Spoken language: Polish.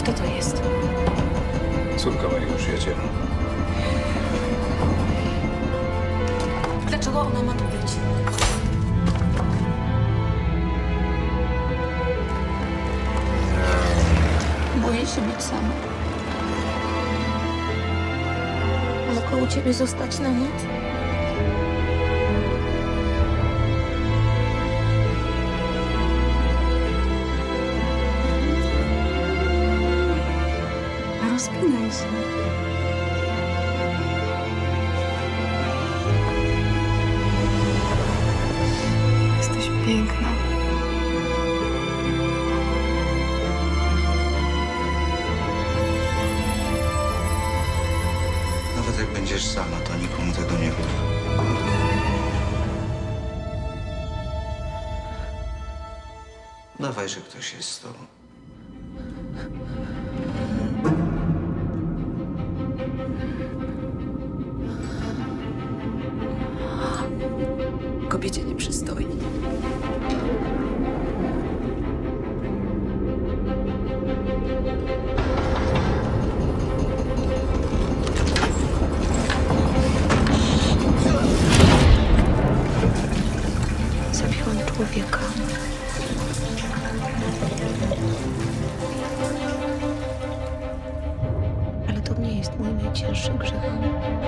Kto to jest? Córka mojego przyjaciela. Dlaczego ona ma tu być? Boję się być sama. Mogę u ciebie zostać na nic? Rozpinaj się. Jesteś piękna. Nawet jak będziesz sama, to nikomu tego nie mów. Dawaj, że ktoś jest z tobą. kobiecie nie przystoi. Zabiłam człowieka. Ale to nie jest mój najcięższy grzech.